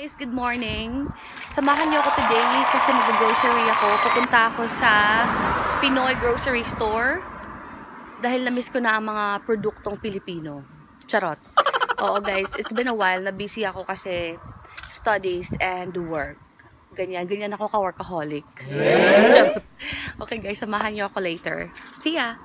guys, good morning. Samahan niyo ako today kasi nag-grocery ako. Pupunta ako sa Pinoy grocery store dahil na-miss ko na ang mga produktong Pilipino. Charot. Oo guys, it's been a while na busy ako kasi studies and work. Ganyan, ganyan ako ka-workaholic. Charot. Okay guys, samahan niyo ako later. See ya!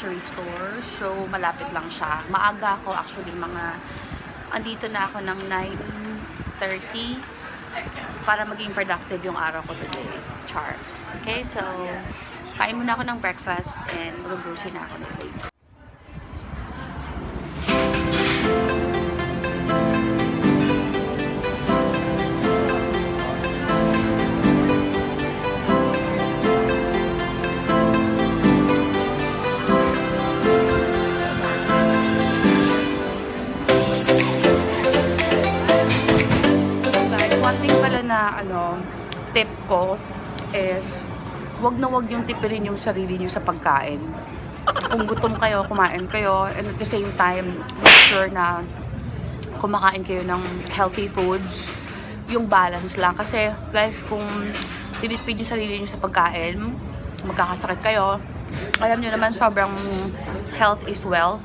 Grocery store. So, malapit lang siya. Maaga ako actually mga andito na ako ng 9.30 para maging productive yung araw ko today. Char. Okay, so kain muna ako ng breakfast and mag-grocery na ako today. Tip ko is wag na wag yung tipirin yung sarili nyo sa pagkain. Kung gutom kayo, kumain kayo, and at the same time, make sure na kumakain kayo ng healthy foods. Yung balance lang. Kasi, guys, kung tinitpid yung sarili nyo sa pagkain, magkakasakit kayo. Alam nyo naman, sobrang health is wealth.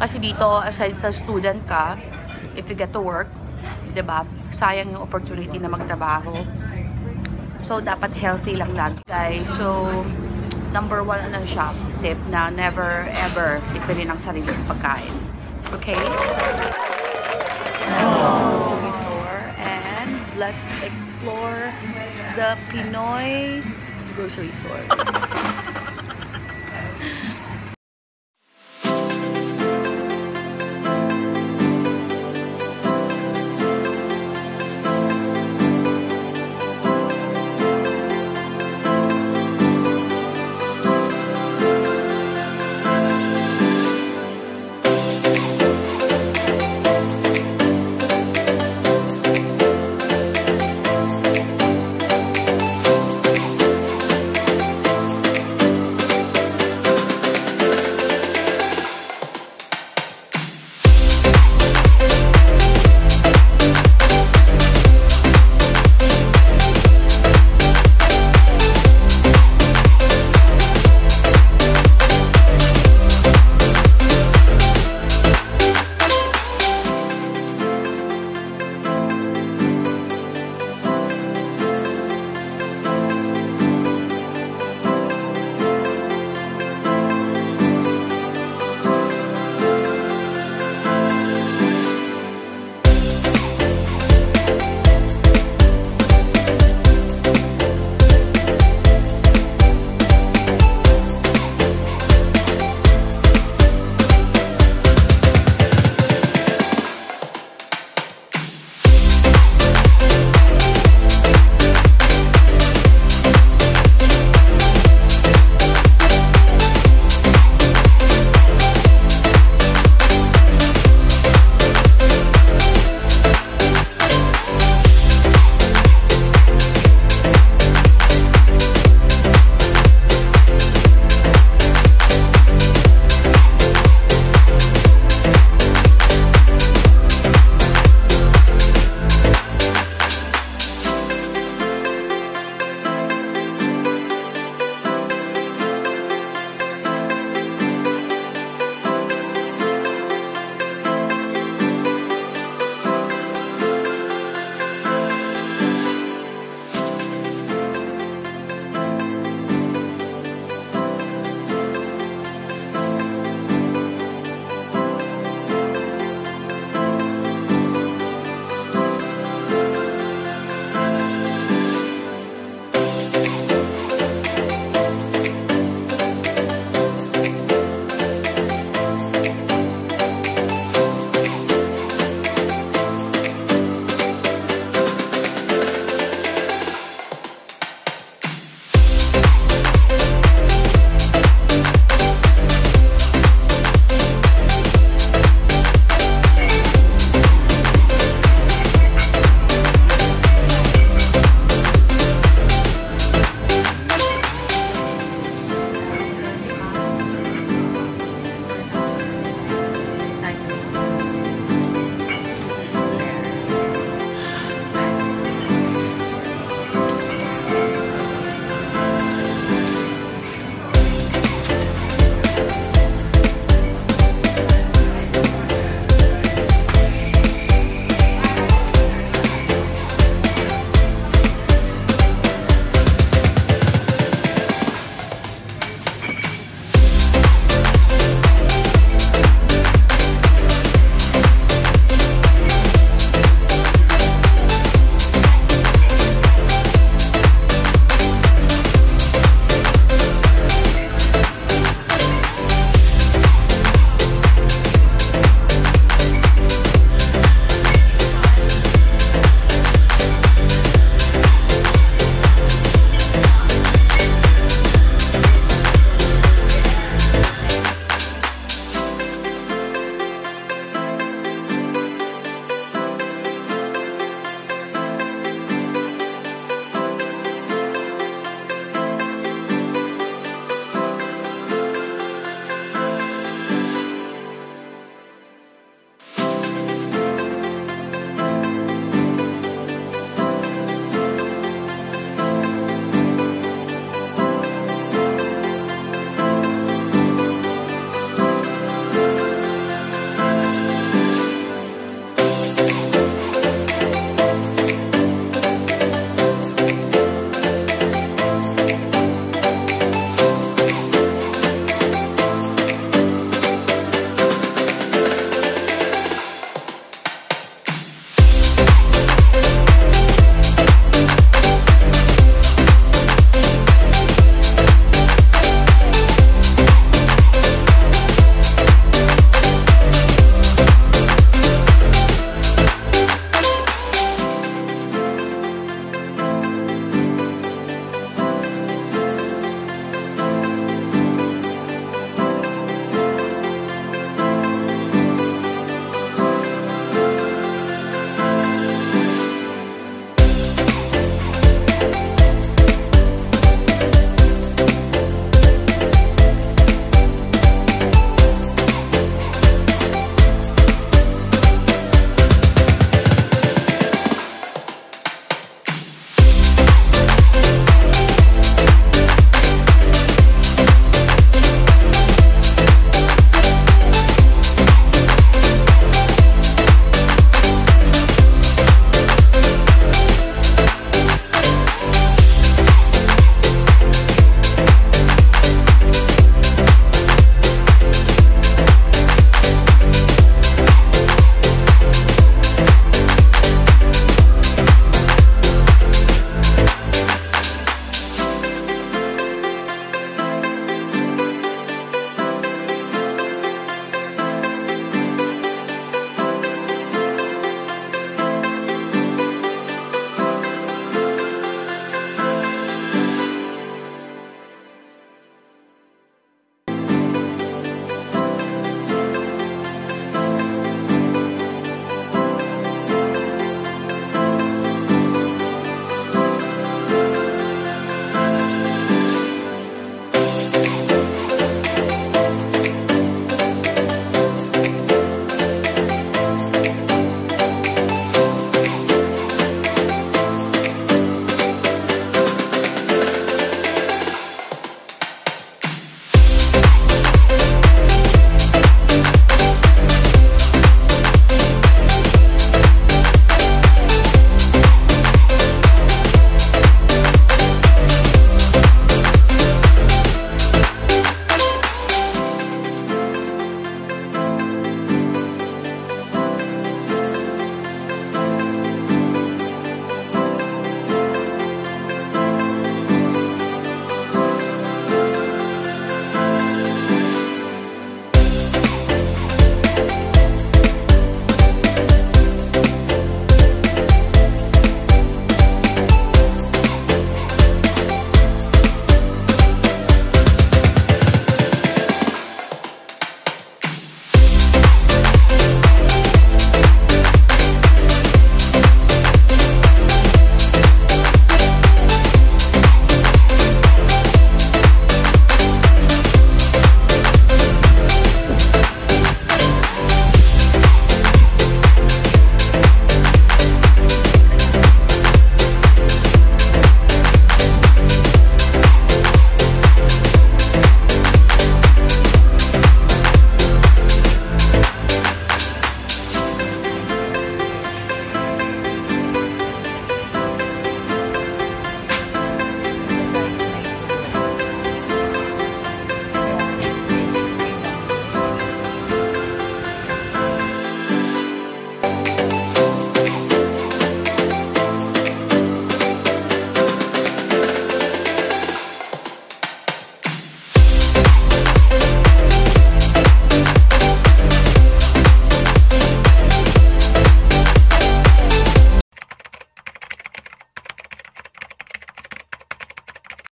Kasi dito, aside sa student ka, if you get to work, ba? Sayang yung opportunity na magtrabaho. So dapat healthy lang lagi, guys. So number one ano siya, tip na never ever tipirin ang sarili sa pagkain. Okay? Grocery store and let's explore the Pinoy grocery store.